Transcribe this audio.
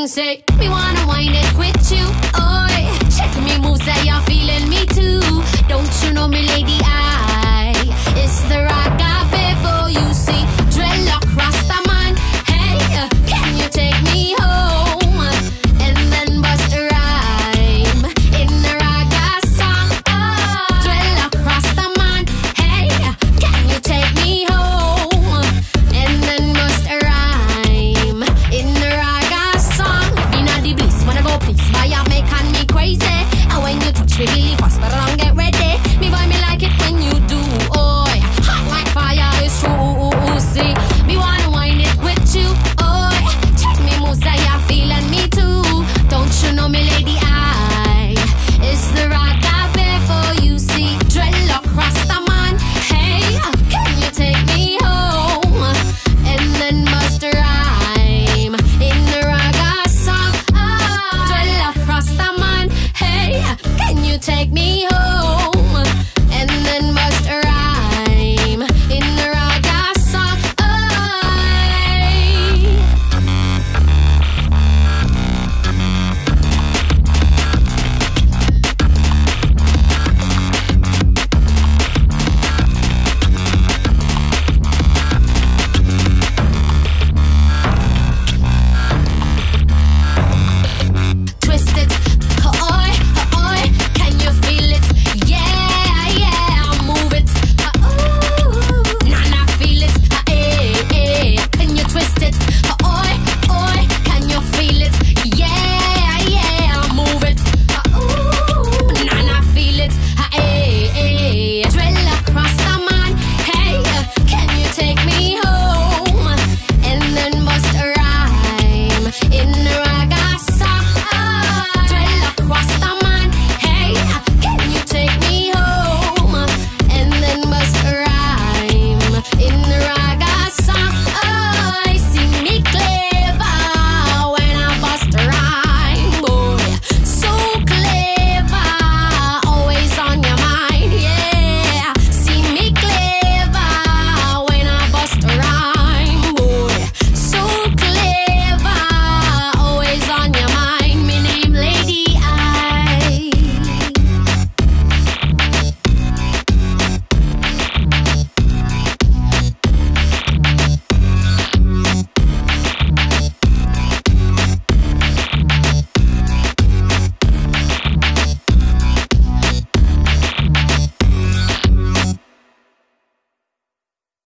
thing say. Me wanna wind it with you, oi Check me moves that you're feeling me too. Don't you know me lady, I It's the right